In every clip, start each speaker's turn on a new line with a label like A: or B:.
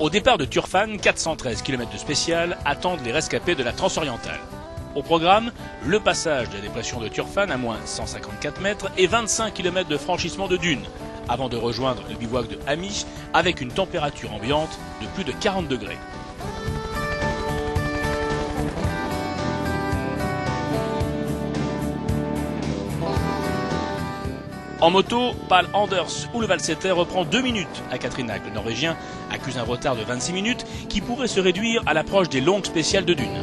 A: Au départ de Turfan, 413 km de spécial attendent les rescapés de la Transorientale. Au programme, le passage de la dépression de Turfan à moins 154 mètres et 25 km de franchissement de dunes, avant de rejoindre le bivouac de Hamish avec une température ambiante de plus de 40 degrés. En moto, Pal Anders ou le Valsetter reprend deux minutes à Katrinak. Le Norvégien accuse un retard de 26 minutes qui pourrait se réduire à l'approche des longues spéciales de dunes.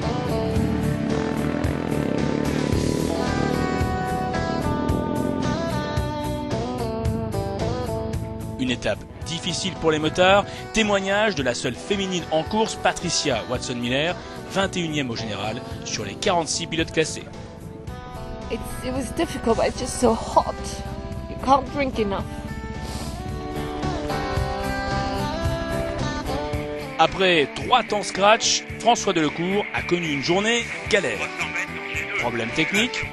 A: Une étape difficile pour les motards, témoignage de la seule féminine en course, Patricia Watson-Miller, 21e au général, sur les 46 pilotes classés.
B: You can't drink enough.
A: Après trois temps scratch, François Delecourt a connu une journée galère. Problème technique,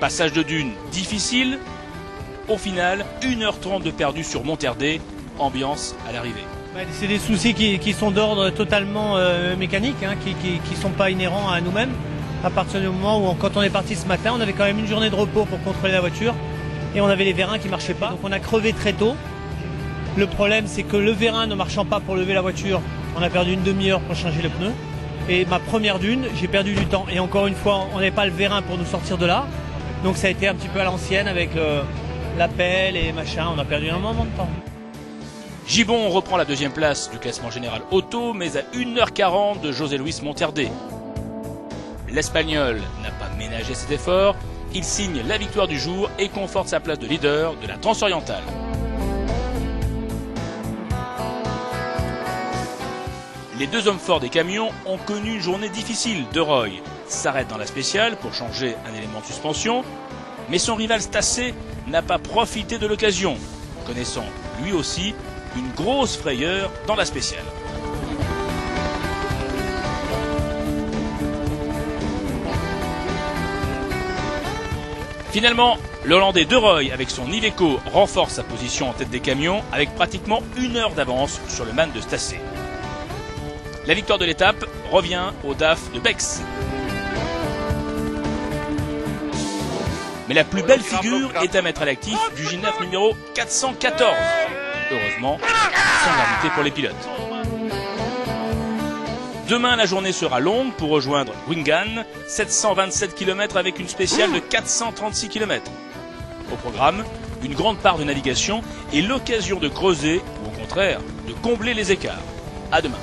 A: passage de dune difficile, au final 1h30 de perdu sur Monterdé, ambiance à l'arrivée.
C: C'est des soucis qui, qui sont d'ordre totalement euh, mécanique, hein, qui ne sont pas inhérents à nous-mêmes. À partir du moment où, quand on est parti ce matin, on avait quand même une journée de repos pour contrôler la voiture et on avait les vérins qui marchaient pas. Donc on a crevé très tôt. Le problème, c'est que le vérin ne marchant pas pour lever la voiture, on a perdu une demi-heure pour changer le pneu. Et ma première dune, j'ai perdu du temps. Et encore une fois, on n'avait pas le vérin pour nous sortir de là. Donc ça a été un petit peu à l'ancienne avec le, l'appel et machin. On a perdu un moment de temps.
A: Gibbon reprend la deuxième place du classement général auto, mais à 1h40 de José Luis Monterdé. L'Espagnol n'a pas ménagé ses efforts, il signe la victoire du jour et conforte sa place de leader de la Transorientale. Les deux hommes forts des camions ont connu une journée difficile. De Roy s'arrête dans la spéciale pour changer un élément de suspension, mais son rival Stassé n'a pas profité de l'occasion, connaissant lui aussi une grosse frayeur dans la spéciale. Finalement, le Hollandais De Roy, avec son Iveco, renforce sa position en tête des camions avec pratiquement une heure d'avance sur le man de Stassé. La victoire de l'étape revient au DAF de Bex. Mais la plus belle figure est à mettre à l'actif du G9 numéro 414. Heureusement, sans gravité pour les pilotes. Demain, la journée sera longue pour rejoindre Wingan, 727 km avec une spéciale de 436 km. Au programme, une grande part de navigation et l'occasion de creuser ou au contraire de combler les écarts. À demain.